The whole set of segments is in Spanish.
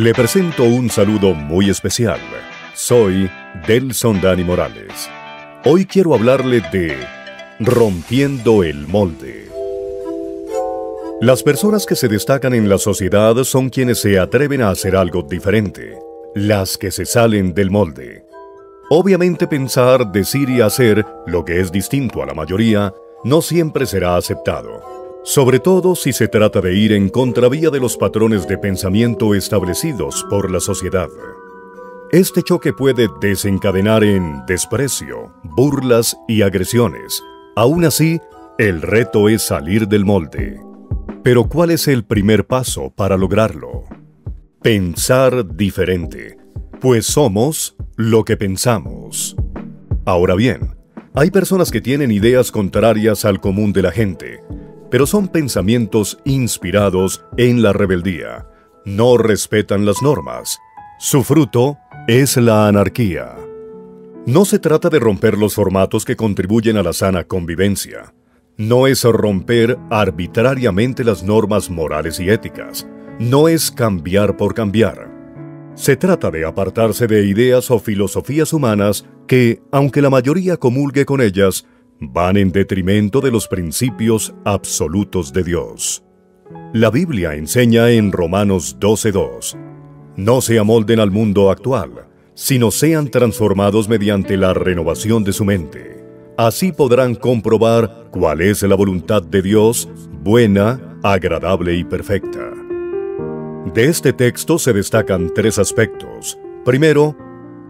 Le presento un saludo muy especial. Soy Delson Dani Morales. Hoy quiero hablarle de Rompiendo el Molde. Las personas que se destacan en la sociedad son quienes se atreven a hacer algo diferente, las que se salen del molde. Obviamente pensar, decir y hacer lo que es distinto a la mayoría no siempre será aceptado, sobre todo si se trata de ir en contravía de los patrones de pensamiento establecidos por la sociedad. Este choque puede desencadenar en desprecio, burlas y agresiones. Aún así, el reto es salir del molde. Pero ¿cuál es el primer paso para lograrlo? Pensar diferente, pues somos lo que pensamos. Ahora bien, hay personas que tienen ideas contrarias al común de la gente, pero son pensamientos inspirados en la rebeldía. No respetan las normas. Su fruto es la anarquía. No se trata de romper los formatos que contribuyen a la sana convivencia no es romper arbitrariamente las normas morales y éticas, no es cambiar por cambiar. Se trata de apartarse de ideas o filosofías humanas que, aunque la mayoría comulgue con ellas, van en detrimento de los principios absolutos de Dios. La Biblia enseña en Romanos 12.2, no se amolden al mundo actual, sino sean transformados mediante la renovación de su mente Así podrán comprobar cuál es la voluntad de Dios, buena, agradable y perfecta. De este texto se destacan tres aspectos. Primero,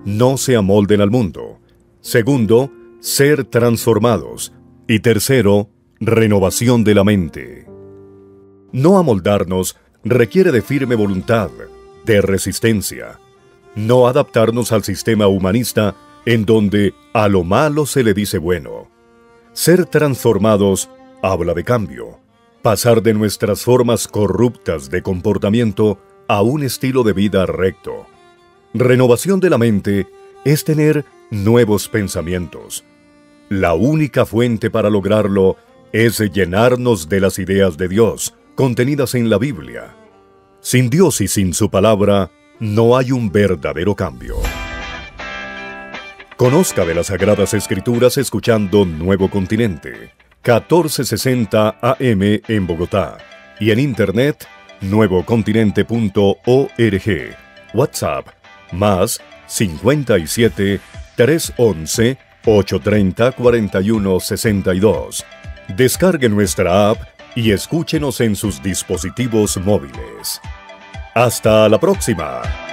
no se amolden al mundo. Segundo, ser transformados. Y tercero, renovación de la mente. No amoldarnos requiere de firme voluntad, de resistencia. No adaptarnos al sistema humanista en donde a lo malo se le dice bueno. Ser transformados habla de cambio, pasar de nuestras formas corruptas de comportamiento a un estilo de vida recto. Renovación de la mente es tener nuevos pensamientos. La única fuente para lograrlo es llenarnos de las ideas de Dios contenidas en la Biblia. Sin Dios y sin su palabra, no hay un verdadero cambio. Conozca de las Sagradas Escrituras escuchando Nuevo Continente, 1460 AM en Bogotá y en internet nuevocontinente.org. WhatsApp más 57 311 830 4162. Descargue nuestra app y escúchenos en sus dispositivos móviles. Hasta la próxima.